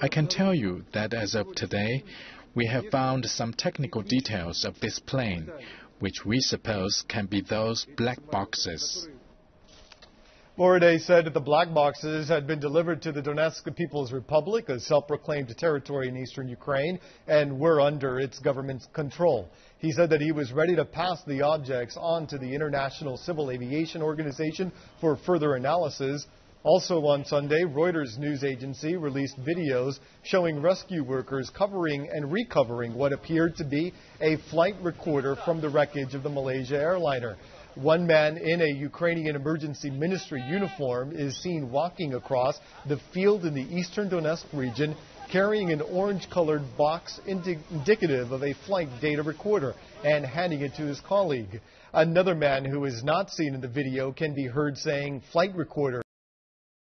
I can tell you that as of today, we have found some technical details of this plane, which we suppose can be those black boxes. Borodai said that the black boxes had been delivered to the Donetsk People's Republic, a self-proclaimed territory in eastern Ukraine, and were under its government's control. He said that he was ready to pass the objects on to the International Civil Aviation Organization for further analysis. Also on Sunday, Reuters news agency released videos showing rescue workers covering and recovering what appeared to be a flight recorder from the wreckage of the Malaysia airliner. One man in a Ukrainian emergency ministry uniform is seen walking across the field in the eastern Donetsk region carrying an orange colored box indi indicative of a flight data recorder and handing it to his colleague. Another man who is not seen in the video can be heard saying flight recorder